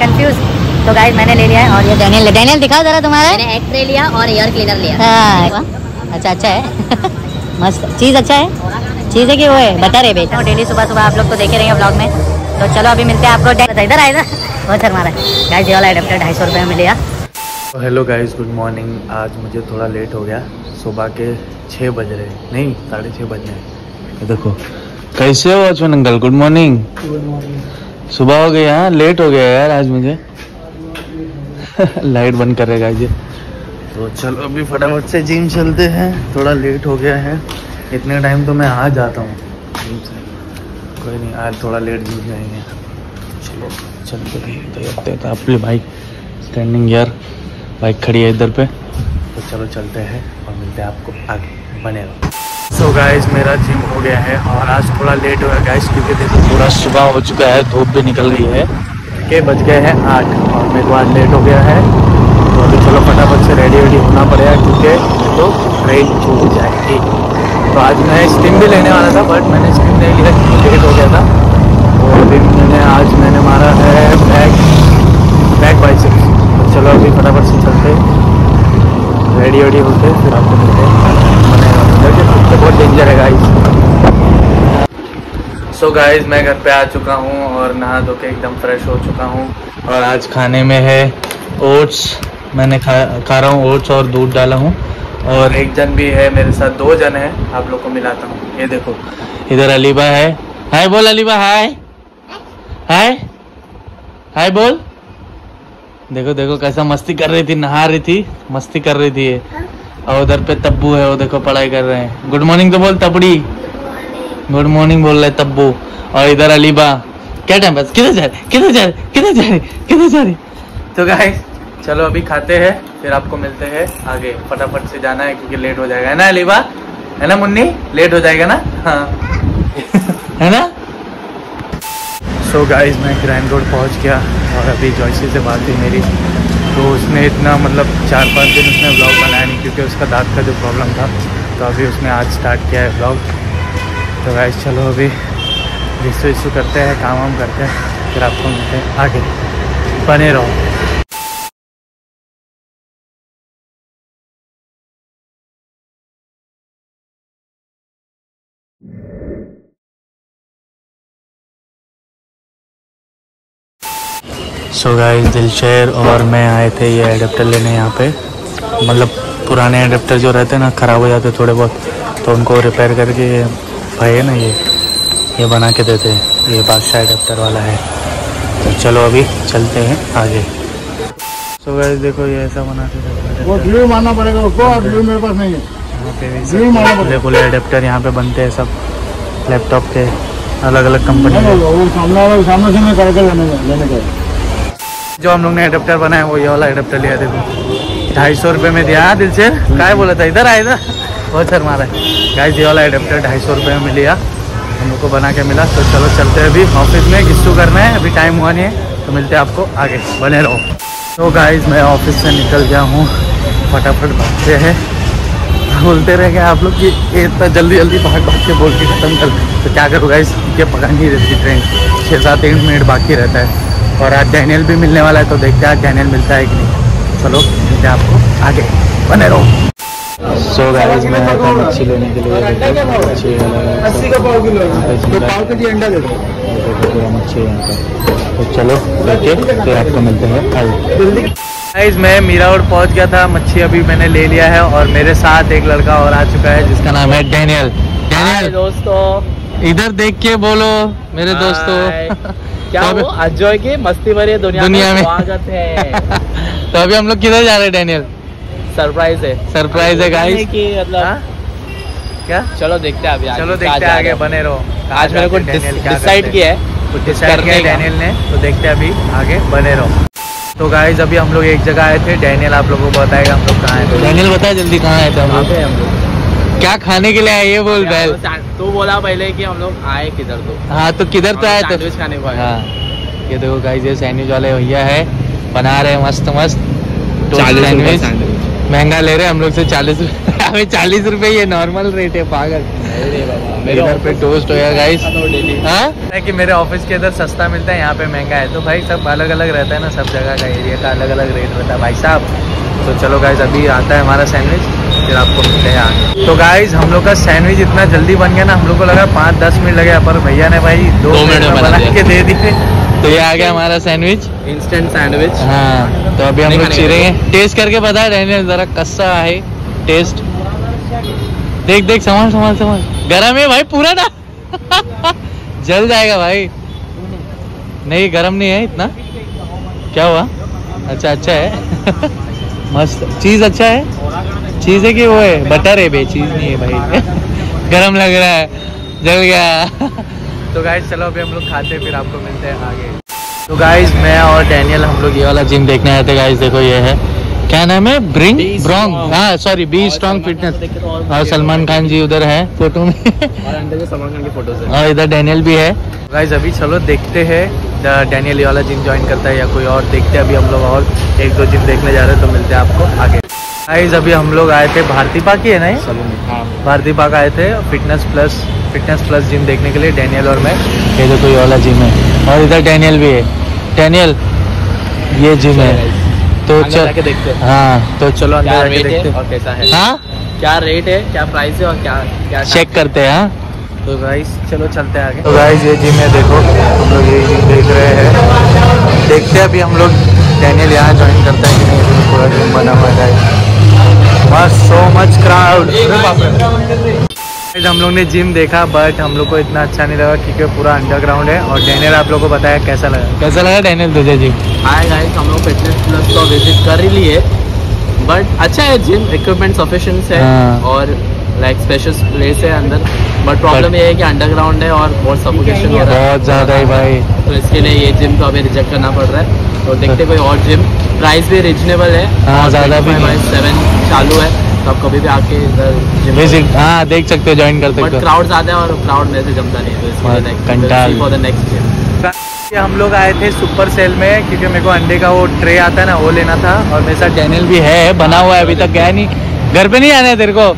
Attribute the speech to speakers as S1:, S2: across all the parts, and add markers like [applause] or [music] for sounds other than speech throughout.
S1: Confuse तो guys मैंने ले लिया है और ये डैनियल डैनियल दिखाओ जरा तुम्हारा।
S2: मैंने एक्सरे लिया और एयर क्लीनर लिया।
S1: हाँ। अच्छा अच्छा है। [laughs] मस्त। चीज़ अच्छा है? चीज़ है कि वो है? बता रहे बेच डेली सुबह सुबह आप लोग को देखे रहेंगे ब्लॉग में। तो चलो अभी मिलते हैं आपको। इधर आए ना बहुत शर्मा रहा है गाइस ये वाला एडेप्टर ढाई सौ रुपये में मिलेगा।
S3: हेलो गाइस गुड मॉर्निंग आज मुझे थोड़ा लेट हो गया। सुबह के छः बज रहे नहीं साढ़े छः बज रहे देखो। कैसे हो अचवन अंकल गुड मॉर्निंग सुबह हो गया हाँ लेट हो गया यार आज मुझे। [laughs] लाइट बंद करेगा ये तो चलो, अभी फटाफट से जिम चलते हैं। थोड़ा लेट हो गया है। इतने टाइम तो मैं आ जाता हूँ। जिम से कोई नहीं, आज थोड़ा लेट जिम जाएँगे चलो, चलते देखते हैं अपनी बाइक स्टैंडिंग यार बाइक खड़ी है इधर पे। तो चलो चलते हैं और मिलते हैं आपको आगे। बने रहो। सो गाइस मेरा जिम हो गया है और आज थोड़ा लेट हुआ गाइस क्योंकि देखो पूरा सुबह हो चुका है, धूप भी निकल रही है। के बज गए हैं आठ और मेरे को आज लेट हो गया है। तो अभी चलो फटाफट से रेडी वेडी होना पड़ेगा क्योंकि तो ट्रेन छूट जाएगी। तो आज मैं स्टीम भी लेने वाला था बट मैंने स्टीम नहीं लिया क्योंकि लेट हो गया था। तो अभी मैंने, आज मैंने मारा है बैक बैक बाइसेप्स तो चलो अभी फटाफट से चलते। रेडी वेडी होते फिर आपको मिलते हैं बनेगा क्योंकि तो बहुत डेंजर है गाइस सो गाइस मैं घर पे आ चुका हूँ और नहा धो के एकदम फ्रेश हो चुका हूँ। और आज खाने में है ओट्स मैंने खा खा रहा हूँ ओट्स और दूध डाला हूँ। और एक जन भी है मेरे साथ, दो जन है, आप लोग को मिलाता हूँ। ये देखो, इधर अलीबा है। हाय बोल अलीबा, हाय। हाय। हाय बोल। देखो देखो, कैसा मस्ती कर रही थी, नहा रही थी, मस्ती कर रही थी ये। और उधर पे तब्बू है वो देखो पढ़ाई कर रहे हैं। गुड मॉर्निंग तो बोल तबड़ी। गुड मॉर्निंग बोल रहे तब्बू। और इधर अलीबा। क्या टाइम बस? किधर जा रहे किधर जा रहे किधर जा रहे किधर जा रहे तो गाइस चलो अभी खाते हैं फिर आपको मिलते हैं आगे। फटाफट से जाना है क्योंकि लेट हो जाएगा। है ना अलीबा? है ना मुन्नी? लेट हो जाएगा ना? हाँ। है ना? सो गाइस मैं ग्रैंड रोड पहुँच गया और अभी जॉयसी से बात हुई मेरी। तो उसने इतना मतलब चार पाँच दिन उसने ब्लॉग बनाया नहीं क्योंकि उसका दांत का जो प्रॉब्लम था तो अभी उसने आज स्टार्ट किया है ब्लॉग तो वैसे चलो अभी रिश्व इशू करते हैं, काम वाम करते हैं, फिर आपको मिलते हैं। आगे। बने रहो। सो गाइस दिलशेर और मैं आए थे ये एडेप्टर लेने यहाँ पे। मतलब पुराने एडेप्टर जो रहते हैं ना ख़राब हो जाते थोड़े बहुत तो उनको रिपेयर करके भाई है ना ये ये बना के देते हैं। ये बादशाह एडेप्टर वाला है। तो चलो अभी चलते हैं आगे। सो गाइस देखो ये ऐसा बना के देते
S4: वो ग्लू मारना पड़ेगा उसको मेरे पास नहीं है।
S3: एडेप्टर यहाँ पे बनते हैं सब लैपटॉप के अलग अलग कंपनी
S4: सामने सामने से मैं करके लेने लेने का
S3: जो हम लोग ने एडेप्टर बनाया, वो ये वाला एडेप्टर लिया देखो। ढाई सौ रुपये में दिया, दिल से। काय बोला था? इधर आए था बहुत सर मारा है। गाइस ये वाला एडेप्टर ढाई सौ रुपये में लिया। हम लोग को बना के मिला। तो चलो चलते हैं अभी ऑफ़िस में। गिस्सू करना है। अभी टाइम हुआ नहीं है तो मिलते हैं आपको आगे। बने रहो। तो गाइस मैं ऑफ़िस से निकल गया हूँ। फटाफट भागते हैं। बोलते रह गए आप लोग कि इतना जल्दी जल्दी भाग भाग के बोल के खत्म कर। तो क्या करूँ गाइस ये पकड़ नहीं रहती ट्रेन छः सात एक मिनट बाकी रहता है। और आज डैनियल भी मिलने वाला है तो देखते हैं आज डैनियल मिलता है कि नहीं। चलो मिलते हैं आपको। आगे। बने रहो। सो गाइस मैं आया था मच्छी लेने के लिए। मच्छी
S4: अस्सी का पाव किलो तो पाव के जी अंडा दे दो।
S3: पूरा मच्छी है यहाँ पे तो चलो लेके फिर आपको मिलते हैं आगे गाइस मैं मीरा रोड पहुँच गया था। मच्छी अभी मैंने ले लिया है और मेरे साथ एक लड़का और आ चुका है जिसका नाम है डैनियल डैनियल
S5: दोस्तों।
S3: इधर देख के बोलो मेरे दोस्तों। [laughs]
S5: क्या
S3: तो
S5: वो? अजय की मस्ती भरी दुनिया,
S3: दुनिया में।
S5: स्वागत है। [laughs]
S3: तो अभी हम लोग किधर जा रहे हैं डैनियल?
S5: सरप्राइज़ है।
S3: सरप्राइज़ है गाइस
S5: कि मतलब
S3: हाँ? क्या?
S5: चलो देखते हैं अभी
S3: चलो देखते हैं आगे बने रहो।
S5: आज मेरे को डिसाइड किया
S3: है। कुछ डिसाइड किया। डैनियल ने तो देखते हैं अभी आगे बने रहो। तो गाइस अभी हम लोग एक जगह आए थे डैनियल आप लोगों को बताएगा हम लोग कहाँ आए थे डैनियल बता जल्दी कहाँ आए थे
S5: वहाँ पे हम लोग?
S3: क्या खाने के लिए आए ये बोल बैल?
S5: तू बोला पहले कि हम लोग आए किधर तो।
S3: हाँ तो किधर तो आए
S5: सैंडविच खाने को
S3: हाँ। ये देखो गाइस ये सैंडविच वाले भैया है बना रहे हैं मस्त मस्त
S5: रुपए
S3: सैंडविच महँगा ले रहे हैं हम लोग से चालीस हमें [laughs] चालीस रुपए ये नॉर्मल रेट है पागल।
S5: अरे मेरे
S3: इधर पे टोस्ट होगा गाइस
S5: तो
S3: हाँ? है कि मेरे ऑफ़िस के इधर सस्ता मिलता है यहाँ पे महँगा है। तो भाई सब अलग अलग रहता है ना सब जगह का एरिया का अलग अलग रेट रहता है। भाई साहब तो चलो गाइस अभी आता है हमारा सैंडविच फिर आपको मिलते हैं आगे। तो गाइज़ हम लोग का सैंडविच इतना जल्दी बन गया ना हम लोग को लगा पाँच दस मिनट लगे पर भैया ने भाई दो,
S5: दो मिनट में बना
S3: के दे दिए। तो ये आ गया हमारा सैंडविच
S5: इंस्टेंट सैंडविच
S3: हाँ तो अभी हम लोग चीरेंगे। टेस्ट करके बता डैनियल जरा कस्सा है टेस्ट देख देख संभाल संभाल संभाल। गरम है भाई पूरा ना। [laughs] जल जाएगा भाई। नहीं गरम नहीं है इतना। क्या हुआ? अच्छा अच्छा है। [laughs] मस्त। चीज़ अच्छा है? चीज़ है कि वो है बटर है बे चीज़ नहीं है भाई। [laughs] गरम लग रहा है जल गया। [laughs] तो गाइस चलो अभी हम लोग खाते हैं फिर आपको मिलते हैं आगे। तो गाइस मैं और डैनियल हम लोग ये वाला जिम देखने आए थे गाइस देखो ये है। क्या नाम है? ब्रिंग ब्रॉन्ग हाँ सॉरी बी स्ट्रॉन्ग फिटनेस और सलमान खान जी उधर है फ़ोटो में।
S5: और सलमान खान की फ़ोटोज़ है।
S3: और इधर डैनियल भी है। गाइस अभी चलो देखते हैं डैनियल ये वाला जिम ज्वाइन करता है या कोई और देखते हैं। अभी हम लोग और एक दो जिम देखने जा रहे हैं तो मिलते हैं आपको आगे। गाइस अभी हम लोग आए थे भारती पाक ही है ना
S5: हाँ।
S3: भारती पाक आए थे fitness plus fitness plus gym देखने के लिए डैनियल और मैं। ये देखो ये वाला जिम है। और इधर डैनियल भी है। डैनियल ये जिम है। तो चल
S5: देखते हाँ।
S3: तो चलो अंदर
S5: रेट
S3: देखते
S5: हैं। और कैसा है?
S3: हाँ?
S5: क्या रेट है क्या प्राइस है और क्या क्या
S3: चेक करते हैं हाँ। तो गाइस चलो चलते हैं आगे। तो गाइस ये जिम है देखो। हम लोग ये जिम देख रहे हैं। देखते हैं अभी हम लोग डैनियल यहाँ ज्वाइन करता है कि नहीं। पूरा जिम बना हुआ है मस्त सो मच क्राउड हम लोग ने जिम देखा बट हम लोग को इतना अच्छा नहीं लगा क्योंकि पूरा अंडरग्राउंड है। और डैनियल आप लोग को बताया कैसा लगा। कैसा लगा डैनियल तुझे जिम
S5: हाय गाइस हम लोग फिटनेस प्लस तो विज़िट कर ही लिए बट अच्छा है जिम इक्विपमेंट सफिशिएंट है
S3: हाँ।
S5: और लाइक स्पेशल प्लेस है अंदर। बट प्रॉब्लम ये है कि अंडरग्राउंड है और बहुत सफोकेशन हो रहा है।
S3: बहुत ज़्यादा है भाई।
S5: तो इसके लिए ये जिम तो अभी रिजेक्ट करना पड़ रहा है। तो देखते कोई और जिम प्राइस भी रिजनेबल है।
S3: हाँ, ज़्यादा भी
S5: सेवन चालू है। तो आप कभी भी आके इधर
S3: विज़िट हाँ देख सकते हो ज्वाइन कर सकते हो।
S5: क्राउड ज़्यादा है और क्राउड मेरे से जमता नहीं है तो। फॉर द नेक्स्ट
S3: ये हम लोग आए थे सुपर सेल में क्योंकि मेरे को अंडे का वो ट्रे आता है ना वो लेना था। और मेरे साथ चैनल भी है बना हुआ है अभी तक गया नहीं। घर पे नहीं आना है तेरे को?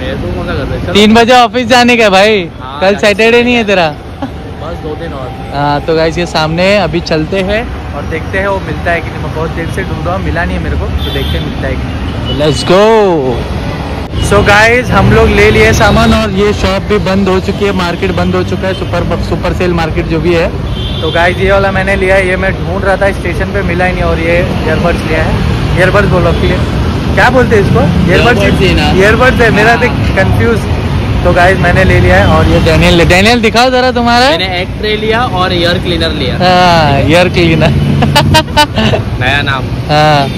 S5: चलो,
S3: तीन बजे ऑफ़िस जाने का भाई।
S5: हाँ,
S3: कल सैटरडे नहीं है तेरा।
S5: बस दो दिन और।
S3: हाँ तो गाइस ये सामने अभी चलते हैं। और देखते हैं वो मिलता है कि नहीं। मैं बहुत देर से ढूंढ रहा हूँ मिला नहीं है मेरे को तो देखते हैं मिलता है कि लेट्स गो सो गाइस हम लोग ले लिए सामान और ये शॉप भी बंद हो चुकी है मार्केट बंद हो चुका है सुपर सुपर सेल मार्केट जो भी है। तो गाइस ये वाला मैंने लिया है ये मैं ढूंढ रहा था स्टेशन पे मिला ही नहीं और ये ईयरबड्स लिया है। ईयरबड्स बोलो के लिए। क्या बोलते हैं इसको?
S5: ना।
S3: ईयरबड्स है मेरा देख कंफ्यूज तो गाइज़ मैंने ले लिया है और ये डैनियल डैनियल दिखाओ जरा तुम्हारा।
S5: मैंने एग ट्रे लिया और एयर क्लीनर लिया।
S3: हाँ ईयर क्लीनर
S5: नया नाम।
S3: हाँ।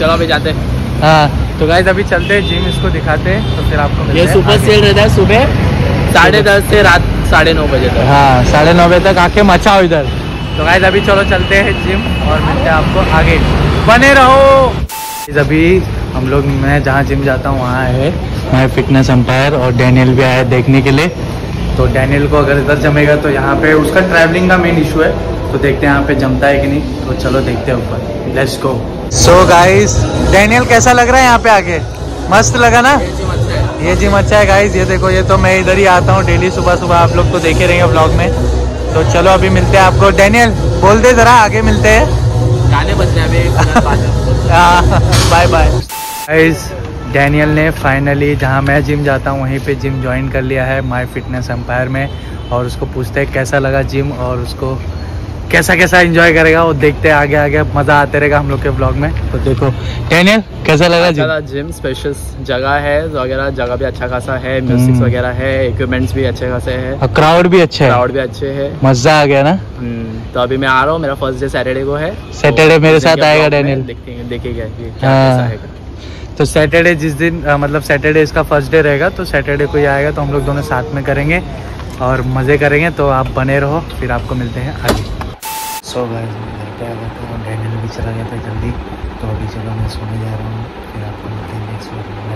S5: चलो अभी जाते। हाँ।
S3: तो गाइज़ अभी चलते हैं जिम इसको दिखाते हैं तो फिर आपको
S5: ये सुपर। सेल रहता है सुबह? साढ़े दस से रात साढ़े नौ बजे तक।
S3: हाँ साढ़े नौ बजे तक आके मचाओ इधर। तो गाइस अभी चलो चलते हैं जिम और मिलते हैं आपको आगे। बने रहो। अभी हम लोग मैं जहाँ जिम जाता हूँ वहाँ है माई फिटनेस एम्पायर और डैनियल भी आया है देखने के लिए। तो डैनियल को अगर इधर जमेगा तो यहाँ पे उसका ट्रैवलिंग का मेन इशू है। तो देखते हैं यहाँ पे जमता है कि नहीं। तो चलो देखते हैं ऊपर। Let's go so guys Daniel कैसा लग रहा है यहाँ पे आके मस्त लगा ना? ये जिम अच्छा है गाइस ये देखो ये तो मैं इधर ही आता हूँ। डेली सुबह सुबह आप लोग तो देखे रहेंगे ब्लॉग में। तो चलो अभी मिलते हैं आपको। डैनियल बोल दे जरा आगे मिलते हैं।
S5: गाने बजते हैं अभी। [laughs] [laughs]
S3: बाय बाय गाइस डैनियल ने फाइनली जहाँ मैं जिम जाता हूँ वहीं पे जिम ज्वाइन कर लिया है माय फिटनेस एम्पायर में और उसको पूछते हैं कैसा लगा जिम और उसको कैसा कैसा एंजॉय करेगा वो देखते हैं आगे आगे मज़ा आते रहेगा हम लोग के ब्लॉग में। तो देखो डैनियल कैसा लगा जिम
S5: अच्छा जिम स्पेशल जगह है वगैरह जगह भी अच्छा खासा है म्यूज़िक
S3: हम्म।
S5: वगैरह है इक्विपमेंट्स भी अच्छे खासे है।
S3: क्राउड भी अच्छे है।
S5: क्राउड भी अच्छे है।
S3: मज़ा आ गया ना?
S5: हम्म, तो अभी मैं आ रहा हूँ मेरा फ़र्स्ट डे सैटरडे को है
S3: Saturday
S5: तो
S3: मेरे साथ आएगा Daniel।
S5: देखेंगे देखेगा
S3: तो सैटरडे जिस दिन आ, मतलब सैटरडे इसका फ़र्स्ट डे रहेगा तो सैटरडे को ही आएगा तो हम लोग दोनों साथ में करेंगे और मज़े करेंगे तो आप बने रहो फिर आपको मिलते हैं आगे। सो घर भी चला गया था जल्दी तो अभी चलो मैं सोने जा रहा हूँ फिर आपको मिलते हैं नेक्स्ट वीडियो